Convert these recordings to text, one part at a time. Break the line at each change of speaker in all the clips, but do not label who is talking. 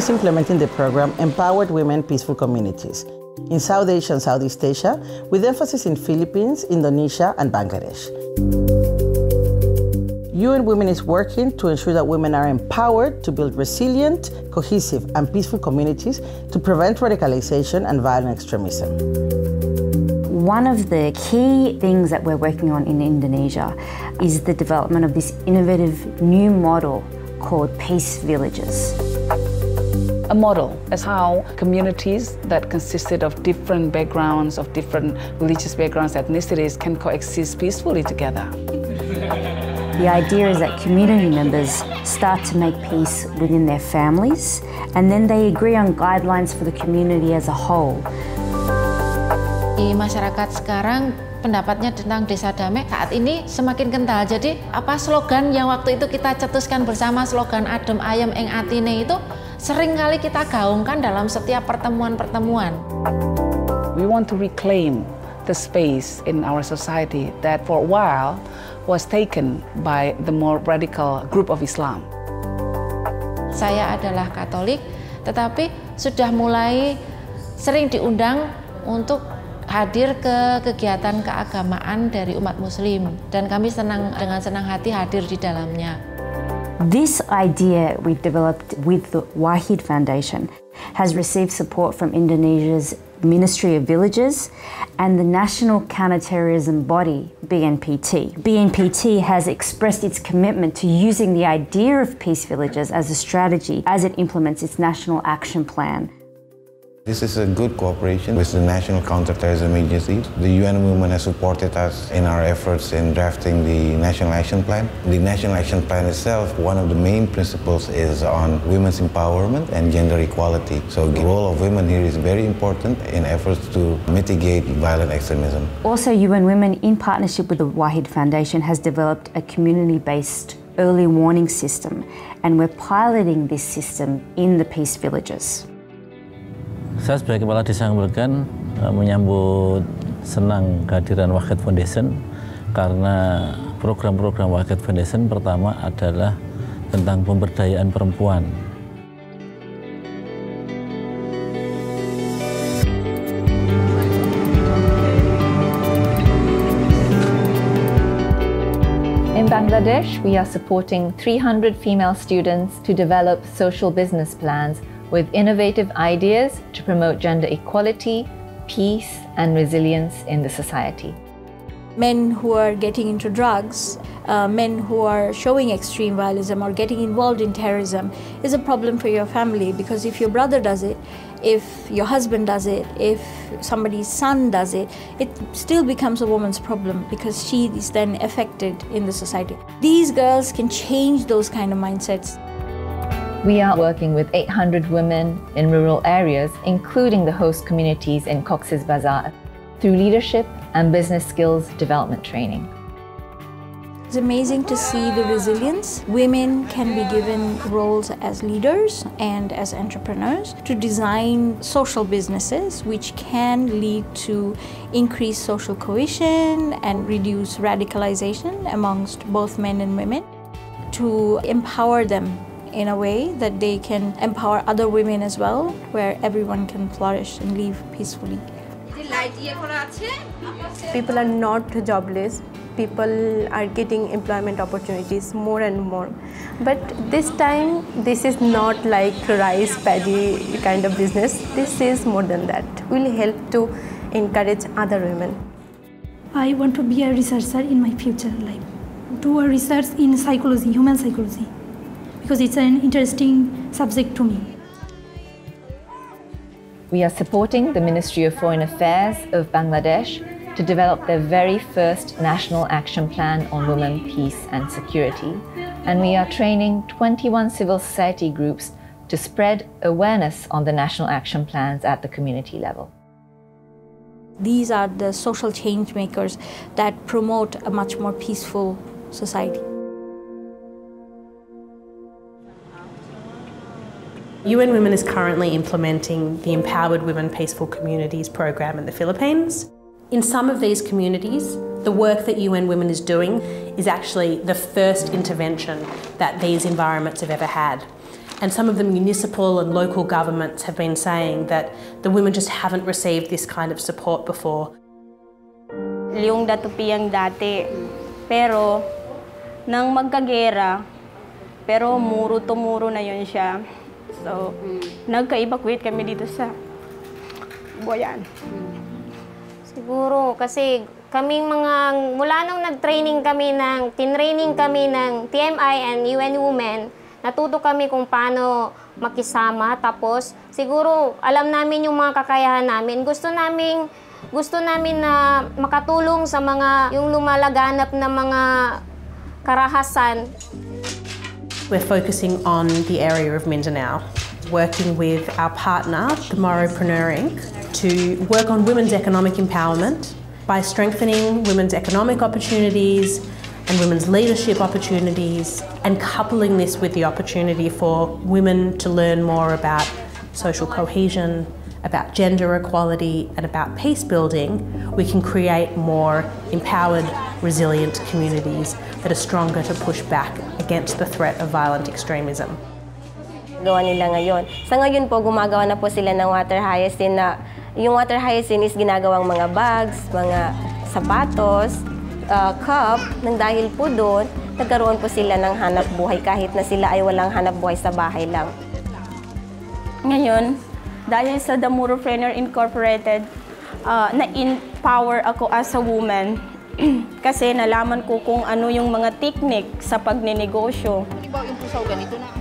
is implementing the program Empowered Women Peaceful Communities in South Asia and Southeast Asia, with emphasis in Philippines, Indonesia, and Bangladesh. UN Women is working to ensure that women are empowered to build resilient, cohesive, and peaceful communities to prevent radicalization and violent extremism.
One of the key things that we're working on in Indonesia is the development of this innovative new model called Peace Villages.
A model as how communities that consisted of different backgrounds, of different religious backgrounds, ethnicities can coexist peacefully together.
The idea is that community members start to make peace within their families and then they agree on guidelines for the community as a whole.
Di masyarakat sekarang pendapatnya tentang desa damai saat ini semakin kental. Jadi apa slogan yang waktu itu kita cetuskan bersama slogan adem ayam eng atine itu sering kali kita gaungkan dalam setiap pertemuan-pertemuan.
We want to reclaim the space in our society that for a while was taken by the more radical group of Islam.
Saya adalah Katolik, tetapi sudah mulai sering diundang untuk hadir ke kegiatan keagamaan dari umat muslim dan kami senang dengan senang hati hadir di dalamnya.
This idea we developed with the Wahid Foundation has received support from Indonesia's Ministry of Villages and the national counterterrorism body, BNPT. BNPT has expressed its commitment to using the idea of peace villages as a strategy as it implements its national action plan.
This is a good cooperation with the National Counterterrorism Agency. The UN Women has supported us in our efforts in drafting the National Action Plan. The National Action Plan itself, one of the main principles is on women's empowerment and gender equality. So the role of women here is very important in efforts to mitigate violent extremism.
Also, UN Women, in partnership with the Wahid Foundation, has developed a community-based early warning system, and we're piloting this system in the peace villages.
Saya sebagai Kepala Desa Ngebelkan menyambut senang kehadiran Wakit Foundation karena program-program Wakit Foundation pertama adalah tentang pemberdayaan perempuan.
In Bangladesh, we are supporting 300 female students to develop social business plans with innovative ideas to promote gender equality, peace, and resilience in the society.
Men who are getting into drugs, uh, men who are showing extreme violence or getting involved in terrorism is a problem for your family because if your brother does it, if your husband does it, if somebody's son does it, it still becomes a woman's problem because she is then affected in the society. These girls can change those kind of mindsets.
We are working with 800 women in rural areas, including the host communities in Cox's Bazar, through leadership and business skills development training.
It's amazing to see the resilience. Women can be given roles as leaders and as entrepreneurs to design social businesses which can lead to increased social cohesion and reduce radicalization amongst both men and women, to empower them in a way that they can empower other women as well, where everyone can flourish and live peacefully.
People are not jobless. People are getting employment opportunities more and more. But this time, this is not like rice paddy kind of business. This is more than that. Will help to encourage other women.
I want to be a researcher in my future life. Do a research in psychology, human psychology because it's an interesting subject to me.
We are supporting the Ministry of Foreign Affairs of Bangladesh to develop their very first national action plan on women, peace and security. And we are training 21 civil society groups to spread awareness on the national action plans at the community level.
These are the social change makers that promote a much more peaceful society.
UN Women is currently implementing the Empowered Women Peaceful Communities program in the Philippines. In some of these communities, the work that UN Women is doing is actually the first intervention that these environments have ever had. And some of the municipal and local governments have been saying that the women just haven't received this kind of support before.
Yung datupiyang dati. Pero, nang magkagera, pero muro to muro na yun siya. So, nagka-evacuate kami dito sa Boyan.
Siguro kasi kaming mga, mula nung nag-training kami ng, tinraining kami ng TMI and UN Women, natuto kami kung paano makisama. Tapos, siguro, alam namin yung mga kakayahan namin. Gusto namin, gusto namin na makatulong sa mga, yung lumalaganap na mga karahasan.
We're focusing on the area of Mindanao, working with our partner, the MoroPreneur Inc., to work on women's economic empowerment by strengthening women's economic opportunities and women's leadership opportunities and coupling this with the opportunity for women to learn more about social cohesion, about gender equality and about peace building, we can create more empowered, resilient communities that are stronger to push back against the threat of violent extremism.
Gawa nila ngayon. Sa ngayon po, gumagawa na po sila ng water hyacinth na yung water hyacinth is ginagawang mga bags, mga sapatos, uh, cup, nang dahil po doon, nagkaroon po sila ng hanap buhay kahit na sila ay walang hanap buhay sa bahay lang.
Ngayon, dahil sa The Muropreneur Incorporated, uh, na-empower ako as a woman kasi nalaman ko kung ano yung mga technique sa pagnenegosyo.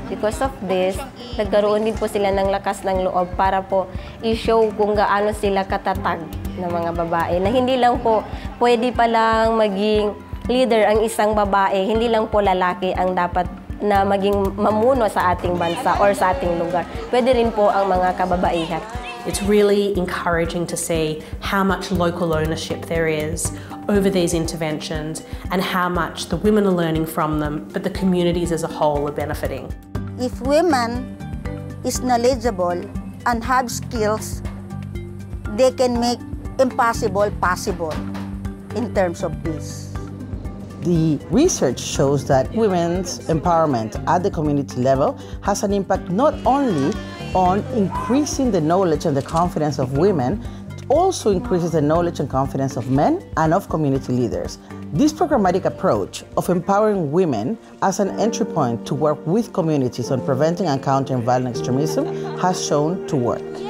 Because of this, nagkaroon din po sila ng lakas ng loob para po i-show kung gaano sila katatag ng mga babae. Na hindi lang po pwede pa lang maging leader ang isang babae, hindi lang po lalaki ang dapat na maging mamuno sa ating bansa or sa ating lugar. Pwede rin po ang mga kababaihan.
It's really encouraging to see how much local ownership there is over these interventions and how much the women are learning from them, but the communities as a whole are benefiting.
If women is knowledgeable and have skills, they can make impossible possible in terms of peace.
The research shows that women's empowerment at the community level has an impact not only on increasing the knowledge and the confidence of women, it also increases the knowledge and confidence of men and of community leaders. This programmatic approach of empowering women as an entry point to work with communities on preventing and countering violent extremism has shown to work.